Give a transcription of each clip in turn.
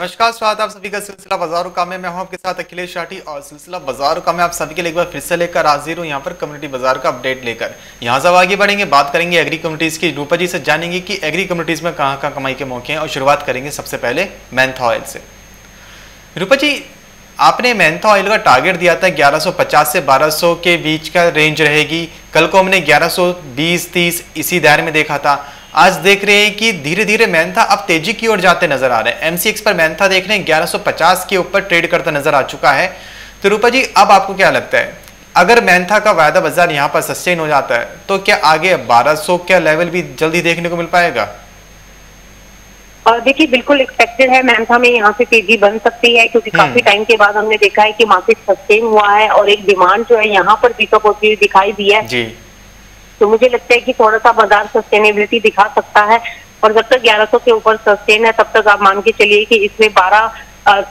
नमस्कार, स्वागत आप सभी का सिलसिला बाजारों का मैं हूँ आपके साथ अखिलेश शाठी और सिलसिला बाजारों का मैं आप सभी के लिए एक बार फिर से लेकर हाजिर हूँ यहाँ पर कम्युनिटी बाज़ार का अपडेट लेकर। यहाँ से आगे बढ़ेंगे, बात करेंगे एग्री कम्युनिटीज की। रूपा जी से जानेंगे कि एग्री कम्युनिटीज में कहाँ कहाँ कमाई के मौके हैं और शुरुआत करेंगे सबसे पहले मैंथा ऑयल से। रूपा जी, आपने मेंथा ऑयल का टारगेट दिया था 1150 से 1200 के बीच का रेंज रहेगी। कल को हमने 1120 30 इसी दायरे में देखा था। आज देख रहे हैं कि धीरे धीरे मेंथा अब तेज़ी की ओर जाते नज़र आ रहे हैं। एमसीएक्स पर मेंथा देख रहे हैं 1150 के ऊपर ट्रेड करता नज़र आ चुका है। तो रूपा जी अब आपको क्या लगता है? अगर मेंथा का वायदा बाज़ार यहाँ पर सस्टेन हो जाता है तो क्या आगे 1200 का लेवल भी जल्दी देखने को मिल पाएगा? देखिए बिल्कुल एक्सपेक्टेड है मैंथा में यहाँ से तेज़ी बन सकती है क्योंकि हम्म। काफ़ी टाइम के बाद हमने देखा है कि मार्केट सस्टेन हुआ है और एक डिमांड जो है यहाँ पर पिकअप होती हुई दिखाई दी है। तो मुझे लगता है कि थोड़ा सा बाज़ार सस्टेनेबिलिटी दिखा सकता है और जब तक 1100 के ऊपर सस्टेन है तब तक आप मान के चलिए कि इसमें 12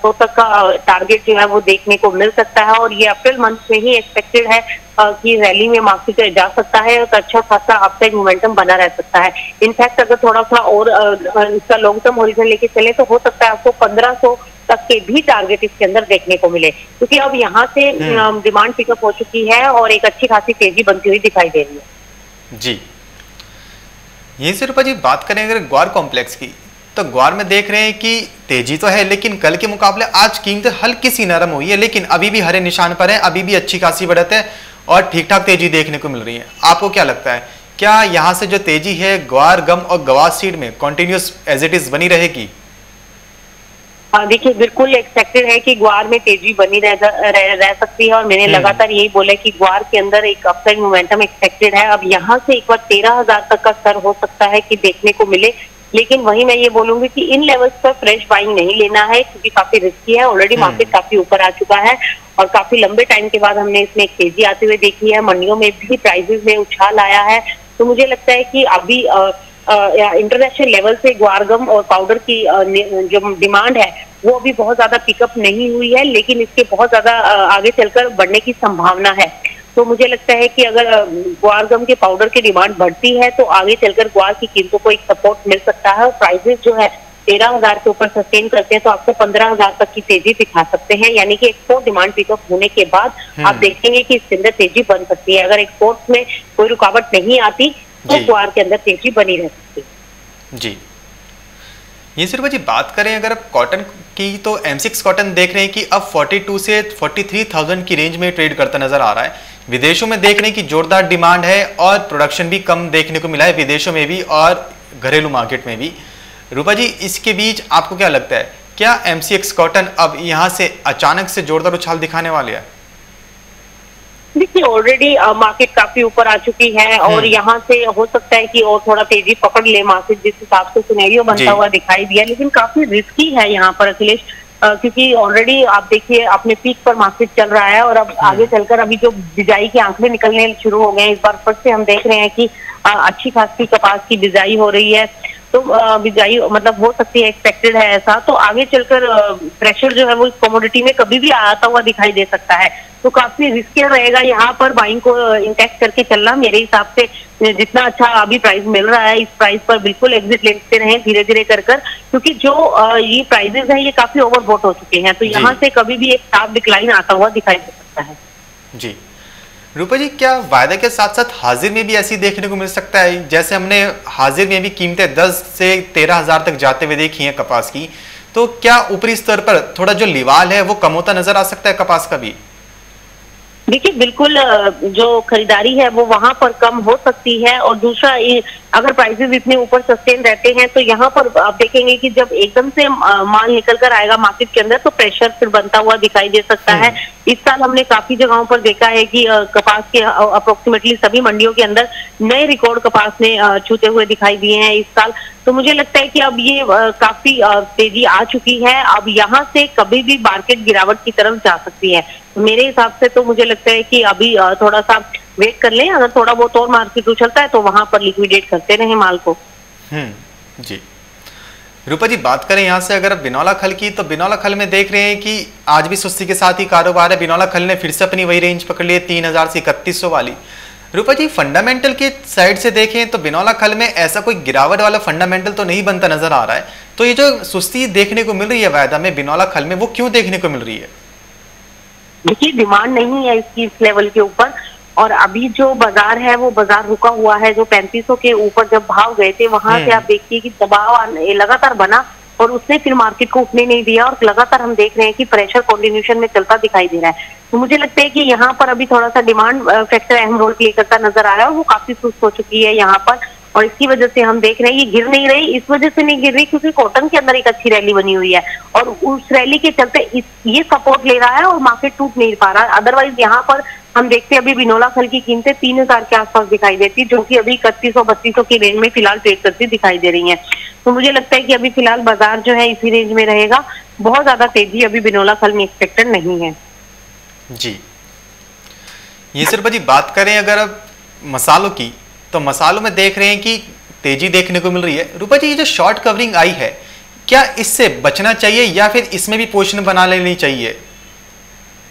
सौ तक का टारगेट जो है वो देखने को मिल सकता है और ये अप्रैल मंथ में ही एक्सपेक्टेड है कि रैली में मार्केट जा सकता है और अच्छा खासा अपसाइड मोमेंटम बना रह सकता है। इनफैक्ट अगर थोड़ा सा और इसका लॉन्ग टर्म होरिजन लेके चले तो हो सकता है आपको पंद्रह तक के भी टारगेट इसके अंदर देखने को मिले। क्योंकि अब यहाँ से डिमांड हम्म। पिकअप हो चुकी है और एक अच्छी खासी तेज़ी बनती हुई दिखाई दे रही है। जी। यहीं से रूपा जी, बात करें अगर ग्वार कॉम्प्लेक्स की तो ग्वार में देख रहे हैं कि तेज़ी तो है, लेकिन कल के मुकाबले आज कीमत हल्की सी नरम हुई है, लेकिन अभी भी हरे निशान पर है, अभी भी अच्छी खासी बढ़त है और ठीक ठाक तेज़ी देखने को मिल रही है। आपको क्या लगता है, क्या यहाँ से जो तेज़ी है, ग्वार, गम और गवास सीड में कॉन्टिन्यूस एज इट इज़ बनी रहेगी? देखिए बिल्कुल एक्सपेक्टेड है कि ग्वार में तेज़ी बनी रह, रह, रह सकती है और मैंने हम्म। लगातार यही बोला कि ग्वार के अंदर एक अपसाइड मोमेंटम एक्सपेक्टेड है अब यहाँ से एक बार तेरह हज़ार तक का स्तर हो सकता है कि देखने को मिले लेकिन वही मैं ये बोलूँगी कि इन लेवल्स पर फ्रेश बाइंग नहीं लेना है क्योंकि काफ़ी रिस्की है ऑलरेडी मार्केट हम्म। काफ़ी ऊपर आ चुका है और काफ़ी लंबे टाइम के बाद हमने इसमें एक तेज़ी आते हुए देखी है मंडियों में भी प्राइजेस में उछाल आया है तो मुझे लगता है कि अभी इंटरनेशनल लेवल से ग्वारगम और पाउडर की जो डिमांड है वो अभी बहुत ज़्यादा पिकअप नहीं हुई है लेकिन इसके बहुत ज़्यादा आगे चलकर बढ़ने की संभावना है। तो मुझे लगता है कि अगर ग्वार गम के पाउडर की डिमांड बढ़ती है तो आगे चलकर ग्वार की कीमतों को एक सपोर्ट मिल सकता है और प्राइजेस जो है तेरह हज़ार के ऊपर सस्टेन करते हैं तो आपको पंद्रह हज़ार तक की तेज़ी दिखा सकते हैं। यानी कि एक्सपोर्ट डिमांड पिकअप होने के बाद आप हम्म। देखेंगे कि इसके अंदर तेज़ी बन सकती है। अगर एक्सपोर्ट में कोई रुकावट नहीं आती तो ग्वार के अंदर तेज़ी बनी रह सकती है। जी। ये सिर्फ़ जी बात करें अगर आप कॉटन की तो एम सिक्स कॉटन देख रहे हैं कि अब 42 से 43,000 की रेंज में ट्रेड करता नज़र आ रहा है। विदेशों में देख रहे हैं कि जोरदार डिमांड है और प्रोडक्शन भी कम देखने को मिला है विदेशों में भी और घरेलू मार्केट में भी। रूपा जी इसके बीच आपको क्या लगता है? क्या एम कॉटन अब यहाँ से अचानक से जोरदार उछाल दिखाने वाले हैं? देखिए ऑलरेडी मार्केट काफ़ी ऊपर आ चुकी है और हम्म। यहाँ से हो सकता है कि और थोड़ा तेज़ी पकड़ ले मार्केट जिस हिसाब से सुनेरियो बनता हुआ दिखाई दिया। लेकिन काफ़ी रिस्की है यहाँ पर अखिलेश। क्योंकि ऑलरेडी आप देखिए अपने पीक पर मार्केट चल रहा है और अब हम्म। आगे चलकर अभी जो बिजाई के आंकड़े निकलने शुरू हो गए हैं इस बार फिर से हम देख रहे हैं कि अच्छी खासी कपास की बिजाई हो रही है। तो बिजाई मतलब हो सकती है एक्सपेक्टेड है ऐसा। तो आगे चलकर प्रेशर जो है वो इस कमोडिटी में कभी भी आता हुआ दिखाई दे सकता है। तो काफ़ी रिस्की रहेगा यहाँ पर बाइंग को इंटेक्ट करके चलना। मेरे हिसाब से जितना अच्छा अभी प्राइस मिल रहा है इस प्राइस पर बिल्कुल एग्जिट लेते रहे धीरे धीरे कर कर। क्योंकि जो ये प्राइजेस हैं ये काफ़ी ओवरबोट हो चुके हैं। तो यहाँ से कभी भी एक साफ़ डिक्लाइन आता हुआ दिखाई दे सकता है। जी। रूपा जी क्या वायदा के साथ साथ हाजिर में भी ऐसी देखने को मिल सकता है? जैसे हमने हाजिर में भी कीमतें 10 से तेरह हज़ार तक जाते हुए देखी हैं कपास की तो क्या ऊपरी स्तर पर थोड़ा जो लिवाल है वो कम होता नज़र आ सकता है कपास का भी? देखिए बिल्कुल जो खरीदारी है वो वहाँ पर कम हो सकती है और दूसरा अगर प्राइसेस इतने ऊपर सस्टेन रहते हैं तो यहाँ पर आप देखेंगे कि जब एकदम से माल निकल कर आएगा मार्केट के अंदर तो प्रेशर फिर बनता हुआ दिखाई दे सकता है हम्म। इस साल हमने काफ़ी जगहों पर देखा है कि कपास के अप्रोक्सीमेटली सभी मंडियों के अंदर नए रिकॉर्ड कपास ने छूते हुए दिखाई दिए हैं इस साल तो मुझे लगता है कि अब ये काफ़ी तेज़ी आ चुकी है। अब यहाँ से कभी भी मार्केट गिरावट की तरफ़ जा सकती है। मेरे हिसाब से तो मुझे लगता है कि अभी थोड़ा सा वेट कर लें। अगर थोड़ा बहुत और मार्केट उछलता है तो वहाँ पर लिक्विडेट करते रहे माल को। हम्म जी। रूपा जी, बात करें यहाँ से अगर बिनौला खल की तो बिनौला खल में देख रहे हैं कि आज भी सुस्ती के साथ ही कारोबार है। बिनौला खल ने फिर से अपनी वही रेंज पकड़ ली है, तीन हज़ार से इकतीस सौ वाली। रूपा जी फंडामेंटल के साइड से देखें तो बिनौला खल में ऐसा कोई गिरावट वाला फंडामेंटल तो नहीं बनता नज़र आ रहा है। तो ये जो सुस्ती देखने को मिल रही है वायदा में बिनौला खल में वो क्यों देखने को मिल रही है? देखिए डिमांड नहीं है इसकी इस लेवल के ऊपर। और अभी जो बाज़ार है वो बाज़ार रुका हुआ है जो पैंतीस के ऊपर जब भाव गए थे वहाँ से हम्म। आप देखिए कि दबाव लगातार बना और उसने फिर मार्केट को उठने नहीं दिया। और लगातार हम देख रहे हैं कि प्रेशर कॉन्टिन्यूशन में चलता दिखाई दे रहा है। तो मुझे लगता है कि यहाँ पर अभी थोड़ा सा डिमांड फैक्टर अहम रोल प्ले करता नज़र आ रहा है वो काफ़ी सुस्त हो चुकी है यहाँ पर। और इसकी वजह से हम देख रहे हैं ये गिर नहीं रही इस वजह से नहीं गिर रही क्योंकि कॉटन के अंदर एक अच्छी रैली बनी हुई है। और उस रैली के चलते इस, ये सपोर्ट ले रहा है और मार्केट टूट नहीं पा रहा। है अदरवाइज़ यहाँ पर हम देखते हैं अभी बिनोला फल की कीमतें तीन हज़ार के आसपास दिखाई देती जो कि अभी इकतीस सौ बत्तीस सौ की रेंज में फ़िलहाल ट्रेड करती दिखाई दे रही है। तो मुझे लगता है कि अभी फ़िलहाल बाज़ार जो है इसी रेंज में रहेगा। बहुत ज़्यादा तेज़ी अभी बिनोला फल में एक्सपेक्टेड नहीं है। जी। ये सिर्फ़ जी बात करें अगर अब मसालों की तो मसालों में देख रहे हैं कि तेज़ी देखने को मिल रही है। रूपा जी ये जो शॉर्ट कवरिंग आई है क्या इससे बचना चाहिए या फिर इसमें भी पोजिशन बना लेनी चाहिए?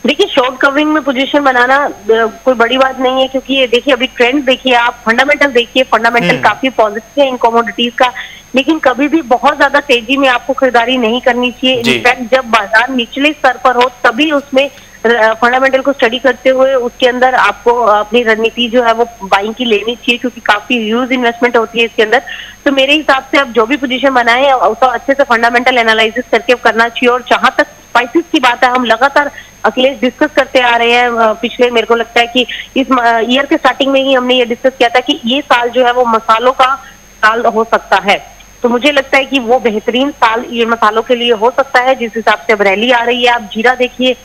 देखिए शॉर्ट कवरिंग में पोजीशन बनाना कोई बड़ी बात नहीं है क्योंकि ये देखिए अभी ट्रेंड देखिए आप फंडामेंटल देखिए फंडामेंटल हम्म। काफ़ी पॉजिटिव है इन कॉमोडिटीज का लेकिन कभी भी बहुत ज़्यादा तेज़ी में आपको खरीदारी नहीं करनी चाहिए। इनफैक्ट जब बाज़ार निचले स्तर पर हो तभी उसमें फंडामेंटल को स्टडी करते हुए उसके अंदर आपको अपनी रणनीति जो है वो बाइंग की लेनी चाहिए, क्योंकि काफ़ी ह्यूज इन्वेस्टमेंट होती है इसके अंदर। तो मेरे हिसाब से आप जो भी पोजीशन बनाए तो अच्छे से फंडामेंटल एनालिसिस करके करना चाहिए। और जहाँ तक स्पाइसिस की बात है, हम लगातार अखिलेश डिस्कस करते आ रहे हैं। पिछले मेरे को लगता है कि इस ईयर के स्टार्टिंग में ही हमने ये डिस्कस किया था कि ये साल जो है वो मसालों का साल हो सकता है। तो मुझे लगता है कि वो बेहतरीन साल ये मसालों के लिए हो सकता है। जिस हिसाब से रैली आ रही है, आप जीरा देखिए।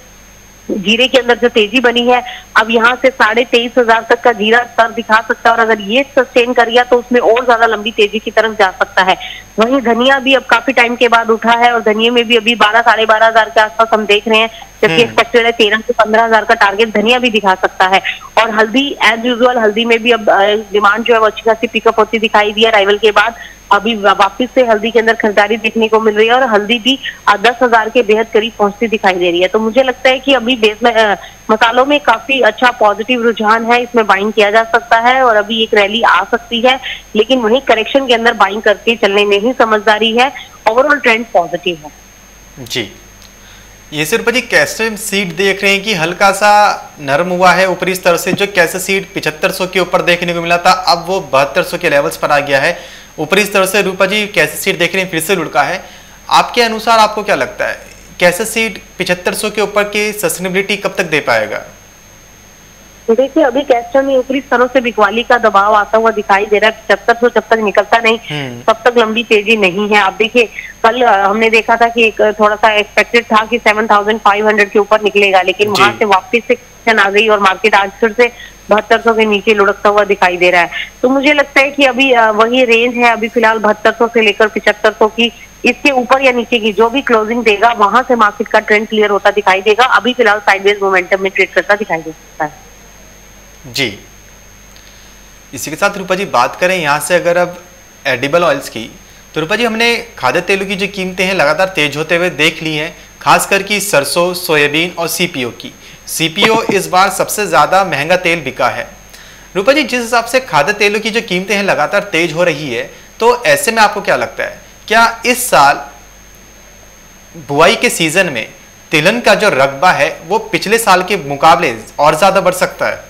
जीरे के अंदर जो तेज़ी बनी है अब यहाँ से साढ़े तेईस हज़ार तक का जीरा स्तर दिखा सकता है और अगर ये सस्टेन कर गया तो उसमें और ज़्यादा लंबी तेज़ी की तरफ़ जा सकता है। वहीं धनिया भी अब काफ़ी टाइम के बाद उठा है और धनिया में भी अभी बारह साढ़े बारह हज़ार के आसपास हम देख रहे हैं जबकि हम्म। एक्सपेक्टेड है तेरह से पंद्रह हज़ार का टारगेट धनिया भी दिखा सकता है। और हल्दी एज यूजुअल हल्दी में भी अब डिमांड जो है वो अच्छी खासी पिकअप होती दिखाई दी है। राइवल के बाद अभी वापस से हल्दी के अंदर खरीदारी देखने को मिल रही है और हल्दी भी दस हज़ार के बेहद करीब पहुँचती दिखाई दे रही है। तो मुझे लगता है कि अभी बेस में मसालों में काफ़ी अच्छा पॉजिटिव रुझान है, इसमें बाइंग किया जा सकता है और अभी एक रैली आ सकती है, लेकिन वहीं करेक्शन के अंदर बाइंग करके चलने में ही समझदारी है ओवरऑल ट्रेंड पॉजिटिव है। जी। ये सिर्फ़ जी कैसे सीट देख रहे हैं कि हल्का सा नरम हुआ है ऊपरी स्तर से, जो कैसे सीट पिछहत्तर सौ के ऊपर देखने को मिला था, अब वो बहत्तर के लेवल्स पर आ गया है। ऊपरी स्तर से रूपा जी कैसे सीट देख रहे हैं फिर से लुढ़का है। आपके अनुसार आपको क्या लगता है? कैसे सीट पिछहत्तर सौ के ऊपर की सस्टेनेबिलिटी कब तक दे पाएगा? देखिए अभी कैस्टर में ऊपरी स्तरों से बिकवाली का दबाव आता हुआ दिखाई दे रहा है। पचहत्तर सौ जब तक निकलता नहीं हम्म। तब तक लंबी तेज़ी नहीं है। आप देखिए कल हमने देखा था कि एक थोड़ा सा एक्सपेक्टेड था कि सेवन थाउज़ेंड फाइव हंड्रेड के ऊपर निकलेगा लेकिन वहाँ से वापस से आ गई और मार्केट आज फिर से बहत्तर सौ के नीचे लुढ़कता हुआ दिखाई दे रहा है। तो मुझे लगता है कि अभी वही रेंज है अभी फ़िलहाल बहत्तर सौ से लेकर पिछहत्तर सौ की इसके ऊपर या नीचे की जो भी क्लोजिंग देगा वहाँ से मार्केट का ट्रेंड क्लियर होता दिखाई देगा। अभी फ़िलहाल साइडवेज मोमेंटम में ट्रेड करता दिखाई दे सकता है। जी। इसी के साथ रूपा जी बात करें यहाँ से अगर अब एडिबल ऑयल्स की तो रूपा जी हमने खाद्य तेलों की जो कीमतें हैं लगातार तेज होते हुए देख ली हैं खासकर की सरसों सोयाबीन और सीपीओ की। सीपीओ इस बार सबसे ज़्यादा महँगा तेल बिका है। रूपा जी जिस हिसाब से खाद्य तेलों की जो कीमतें हैं लगातार तेज हो रही है तो ऐसे में आपको क्या लगता है? क्या इस साल बुआई के सीज़न में तिलहन का जो रकबा है वो पिछले साल के मुकाबले और ज़्यादा बढ़ सकता है?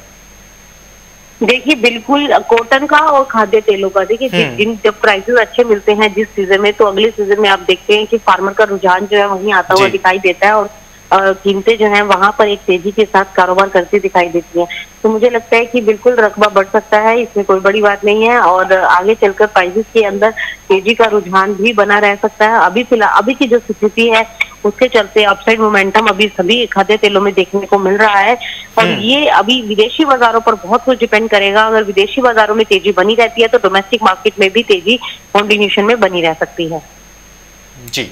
देखिए बिल्कुल कॉटन का और खाद्य तेलों का देखिए जिस- हम्म। जिन जब प्राइसेस अच्छे मिलते हैं जिस सीज़न में तो अगले सीज़न में आप देखते हैं कि फार्मर का रुझान जो है वहीं आता हुआ दिखाई देता है और कीमतें जो हैं वहाँ पर एक तेज़ी के साथ कारोबार करती दिखाई देती हैं। तो मुझे लगता है कि बिल्कुल रकबा बढ़ सकता है इसमें कोई बड़ी बात नहीं है और आगे चलकर प्राइसेस के अंदर तेज़ी का रुझान भी बना रह सकता है। अभी फ़िलहाल अभी की जो स्थिति है उसके चलते अपसाइड मोमेंटम अभी सभी खाद्य तेलों में देखने को मिल रहा है। और हम्म। ये अभी विदेशी बाजारों पर बहुत कुछ डिपेंड करेगा। अगर विदेशी बाजारों में तेज़ी बनी रहती है तो डोमेस्टिक मार्केट में भी तेज़ी कॉन्टिन्यूशन में बनी रह सकती है। जी।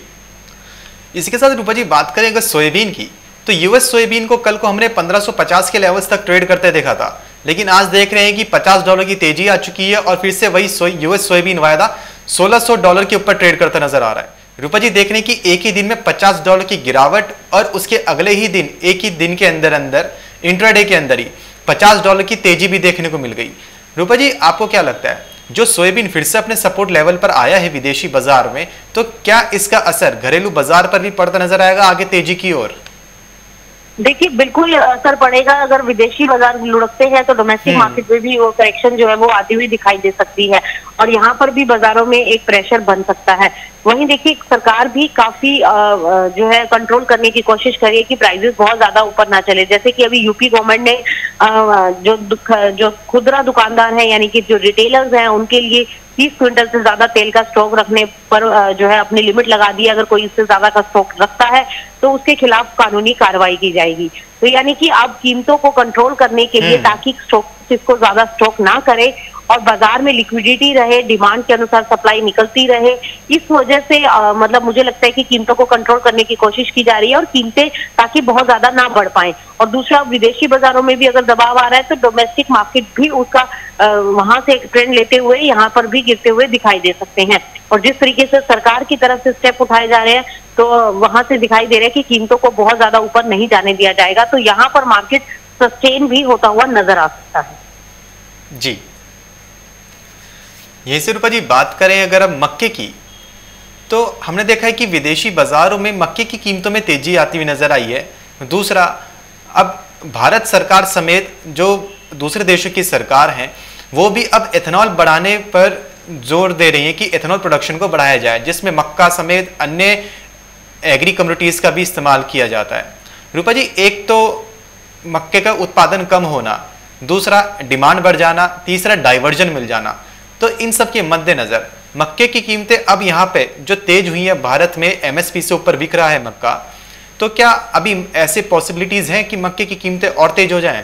इसी के साथ रूपा जी बात करें अगर सोयाबीन की तो यूएस सोयाबीन को कल को हमने 1550 के लेवल्स तक ट्रेड करते देखा था। लेकिन आज देख रहे हैं कि 50 डॉलर की तेज़ी आ चुकी है और फिर से वही सोय यूएस सोयाबीन वायदा 1600 डॉलर के ऊपर ट्रेड करता नज़र आ रहा है। रूपा जी देख रहे हैं कि एक ही दिन में 50 डॉलर की गिरावट और उसके अगले ही दिन, एक ही दिन के अंदर अंदर इंट्राडे के अंदर ही 50 डॉलर की तेज़ी भी देखने को मिल गई। रूपा जी, आपको क्या लगता है? जो सोयाबीन फिर से अपने सपोर्ट लेवल पर आया है विदेशी बाज़ार में तो क्या इसका असर घरेलू बाज़ार पर भी पड़ता नज़र आएगा आगे तेज़ी की ओर? देखिए बिल्कुल असर पड़ेगा अगर विदेशी बाज़ार लुढ़कते हैं तो डोमेस्टिक। मार्केट में भी वो करेक्शन जो है वो आती हुई दिखाई दे सकती है और यहाँ पर भी बाजारों में एक प्रेशर बन सकता है वहीं देखिए सरकार भी काफ़ी जो है कंट्रोल करने की कोशिश कर रही है कि प्राइजेस बहुत ज़्यादा ऊपर ना चले जैसे कि अभी यूपी गवर्नमेंट ने जो जो खुदरा दुकानदार है यानी कि जो रिटेलर्स हैं उनके लिए तीस क्विंटल से ज़्यादा तेल का स्टॉक रखने पर जो है अपनी लिमिट लगा दी है अगर कोई इससे ज़्यादा का स्टॉक रखता है तो उसके खिलाफ कानूनी कार्रवाई की जाएगी तो यानी कि अब कीमतों को कंट्रोल करने के लिए हम्म। ताकि स्टॉक इसको ज़्यादा स्टॉक ना करे और बाज़ार में लिक्विडिटी रहे डिमांड के अनुसार सप्लाई निकलती रहे इस वजह से अ, मतलब मुझे लगता है कि कीमतों को कंट्रोल करने की कोशिश की जा रही है और कीमतें ताकि बहुत ज़्यादा ना बढ़ पाए। और दूसरा विदेशी बाजारों में भी अगर दबाव आ रहा है तो डोमेस्टिक मार्केट भी उसका वहाँ से एक ट्रेंड लेते हुए यहाँ पर भी गिरते हुए दिखाई दे सकते हैं। और जिस तरीके से सरकार की तरफ़ से स्टेप उठाए जा रहे हैं तो वहाँ से दिखाई दे रहा है कि कीमतों को बहुत ज़्यादा ऊपर नहीं जाने दिया जाएगा तो यहाँ पर मार्केट सस्टेन भी होता हुआ नज़र आ सकता है। जी। यहीं से रूपा जी, बात करें अगर अब मक्के की तो हमने देखा है कि विदेशी बाजारों में मक्के की कीमतों में तेज़ी आती हुई नज़र आई है। दूसरा, अब भारत सरकार समेत जो दूसरे देशों की सरकार हैं, वो भी अब एथेनॉल बढ़ाने पर ज़ोर दे रही है कि एथेनॉल प्रोडक्शन को बढ़ाया जाए, जिसमें मक्का समेत अन्य एग्री कम्युनिटीज का भी इस्तेमाल किया जाता है। रूपा जी, एक तो मक्के का उत्पादन कम होना, दूसरा डिमांड बढ़ जाना, तीसरा डाइवर्जन मिल जाना। तो इन सब के मद्देनजर मक्के की कीमतें अब यहाँ पे जो तेज हुई है भारत में एमएसपी से ऊपर बिक रहा है मक्का तो क्या अभी ऐसे पॉसिबिलिटीज हैं कि मक्के की कीमतें और तेज हो जाएँ?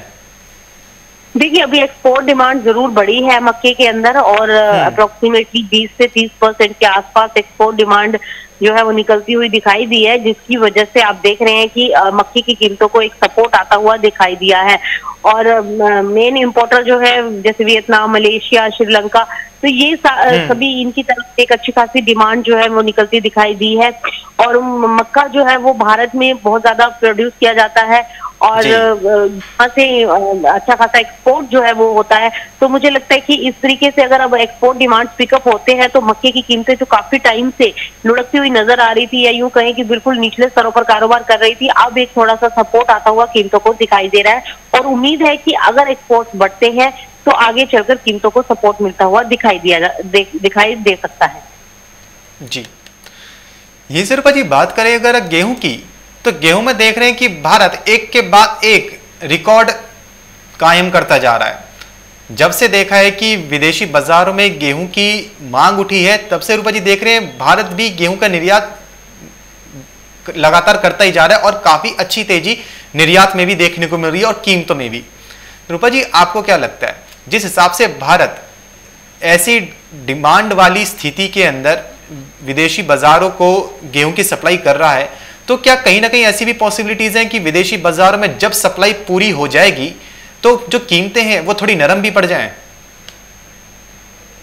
देखिए अभी एक्सपोर्ट डिमांड ज़रूर बढ़ी है मक्के के अंदर और अप्रोक्सीमेटली 20 से 30 परसेंट के आसपास एक्सपोर्ट डिमांड जो है वो निकलती हुई दिखाई दी है जिसकी वजह से आप देख रहे हैं कि मक्के की कीमतों को एक सपोर्ट आता हुआ दिखाई दिया है। और मेन इंपोर्टर जो है जैसे वियतनाम मलेशिया श्रीलंका तो ये हम्म। सभी इनकी तरफ़ एक अच्छी खासी डिमांड जो है वो निकलती दिखाई दी है और मक्का जो है वो भारत में बहुत ज़्यादा प्रोड्यूस किया जाता है और। वहाँ से अच्छा खासा एक्सपोर्ट जो है वो होता है तो मुझे लगता है कि इस तरीके से अगर अब एक्सपोर्ट डिमांड पिकअप होते हैं तो मक्के की कीमतें जो काफ़ी टाइम से लुढ़कती हुई नज़र आ रही थी या यूँ कहें कि बिल्कुल निचले स्तरों पर कारोबार कर रही थी अब एक थोड़ा सा सपोर्ट आता हुआ कीमतों को दिखाई दे रहा है और उम्मीद है कि अगर एक्सपोर्ट बढ़ते हैं तो आगे चलकर कीमतों को सपोर्ट मिलता हुआ दिखाई दिया दे, दिखाई दे सकता है। जी। यहीं से रूपा जी बात करें अगर गेहूँ की तो गेहूँ में देख रहे हैं कि भारत एक के बाद एक रिकॉर्ड कायम करता जा रहा है। जब से देखा है कि विदेशी बाजारों में गेहूँ की मांग उठी है तब से रूपा जी देख रहे हैं भारत भी गेहूँ का निर्यात लगातार करता ही जा रहा है और काफ़ी अच्छी तेज़ी निर्यात में भी देखने को मिल रही है और कीमतों में भी। रूपा जी आपको क्या लगता है? जिस हिसाब से भारत ऐसी डिमांड वाली स्थिति के अंदर विदेशी बाजारों को गेहूँ की सप्लाई कर रहा है तो क्या कहीं ना कहीं ऐसी भी पॉसिबिलिटीज हैं कि विदेशी बाजारों में जब सप्लाई पूरी हो जाएगी तो जो कीमतें हैं वो थोड़ी नरम भी पड़ जाएँ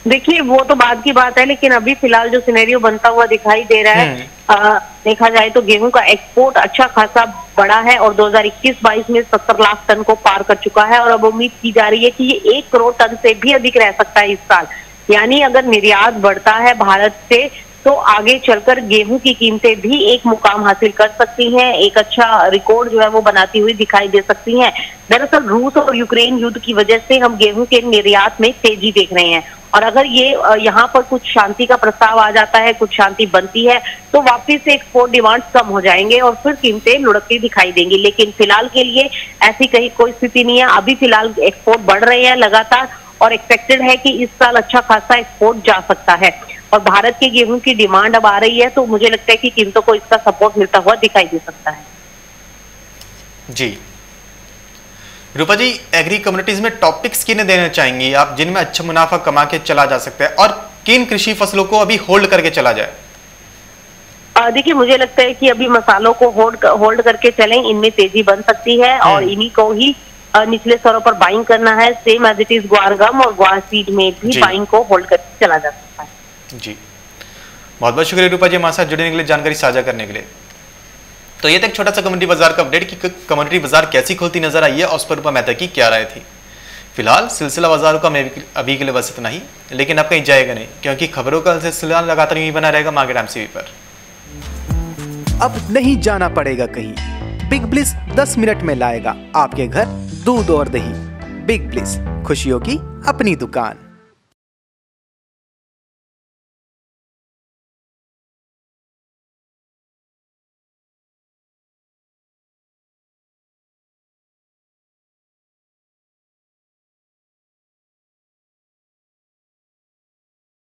देखिए वो तो बाद की बात है लेकिन अभी फ़िलहाल जो सिनेरियो बनता हुआ दिखाई दे रहा है हम्म। देखा जाए तो गेहूँ का एक्सपोर्ट अच्छा खासा बड़ा है और 2021-22 में 70 लाख टन को पार कर चुका है और अब उम्मीद की जा रही है कि ये एक करोड़ टन से भी अधिक रह सकता है इस साल। यानी अगर निर्यात बढ़ता है, भारत से तो आगे चलकर गेहूँ की कीमतें भी एक मुकाम हासिल कर सकती हैं, एक अच्छा रिकॉर्ड जो है वो बनाती हुई दिखाई दे सकती हैं। दरअसल रूस और यूक्रेन युद्ध की वजह से हम गेहूँ के निर्यात में तेज़ी देख रहे हैं। और अगर ये यहाँ पर कुछ शांति का प्रस्ताव आ जाता है, कुछ शांति बनती है तो वापस से एक्सपोर्ट डिमांड कम हो जाएँगे और फिर कीमतें लुढ़कती दिखाई देंगी। लेकिन फ़िलहाल के लिए ऐसी कहीं कोई स्थिति नहीं है। अभी फ़िलहाल एक्सपोर्ट बढ़ रहे हैं लगातार और एक्सपेक्टेड है कि इस साल अच्छा खासा एक्सपोर्ट जा सकता है। और भारत के गेहूँ की डिमांड अब आ रही है तो मुझे लगता है कि कीमतों को इसका सपोर्ट मिलता हुआ दिखाई दे सकता है। जी। रूपा जी एग्री कम्युनिटीज में टॉपिक्स किन्हें देना चाहेंगी? आप जिनमें अच्छा मुनाफा कमा के चला जा सकता है और किन कृषि फ़सलों को अभी होल्ड करके चला जाए? देखिए मुझे लगता है कि अभी मसालों को होल्ड होल्ड करके चलें इनमें तेज़ी बन सकती है और इन्हीं को ही निचले स्तरों पर बाइंग करना है। सेम एज इट इज़ ग्वार गम और ग्वार सीड में भी बाइंग को होल्ड करके चला जा सकता है। जी। बहुत बहुत शुक्रिया रूपा जी हमारे साथ जुड़ने के लिए, जानकारी साझा करने के लिए। तो ये एक छोटा सा कम्युनिटी बाज़ार का अपडेट कि कम्युनिटी बाज़ार कैसी खुलती नज़र आई है और उस पर रूपा मेहता की क्या राय थी। फ़िलहाल सिलसिला बाजारों का मैं अभी के लिए बस इतना ही, लेकिन अब कहीं जाएगा नहीं, क्योंकि खबरों का सिलसिला लगातार यही बना रहेगा मार्केट एमसीवी पर। अब नहीं जाना पड़ेगा कहीं। बिग ब्लिस 10 मिनट में लाएगा आपके घर दूध और दही। बिग ब्लिस खुशियों की अपनी दुकान।